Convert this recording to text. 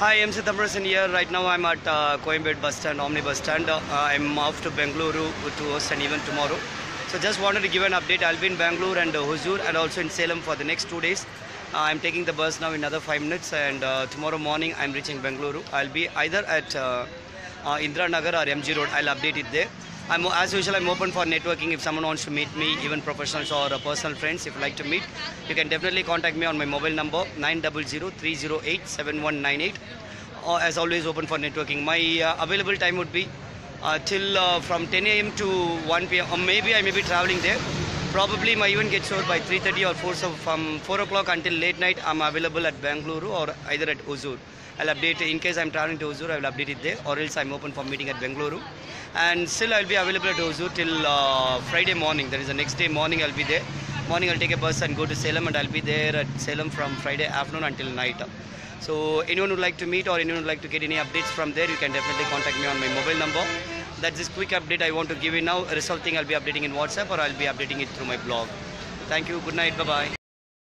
Hi, I'm Thamizharasan here. Right now I'm at uh, Coimbatore bus stand, Omni bus stand. Uh, I'm off to Bengaluru to host an event tomorrow. So just wanted to give an update. I'll be in Bangalore and uh, Hosur and also in Salem for the next two days. Uh, I'm taking the bus now in another five minutes and uh, tomorrow morning I'm reaching Bengaluru. I'll be either at uh, uh, Indira Nagar or MG Road. I'll update it there. I'm as usual. I'm open for networking. If someone wants to meet me, even professionals or uh, personal friends, if you like to meet, you can definitely contact me on my mobile number 900-308-7198. Or as always, open for networking. My uh, available time would be uh, till uh, from 10 a.m. to 1 p.m. Or maybe I may be traveling there. Probably my event gets over by 3:30 or 4. So from 4 o'clock until late night, I'm available at Bangalore or either at Hosur. I'll update in case I'm traveling to Hosur. I will update it there, or else I'm open for meeting at Bangalore. And still, I'll be available at Hosur till uh, Friday morning. That is the next day morning. I'll be there. Morning, I'll take a bus and go to Salem, and I'll be there at Salem from Friday afternoon until night. So anyone would like to meet or anyone would like to get any updates from there, you can definitely contact me on my mobile number. That's this quick update I want to give you now. Result thing I'll be updating in WhatsApp or I'll be updating it through my blog. Thank you. Good night. Bye bye.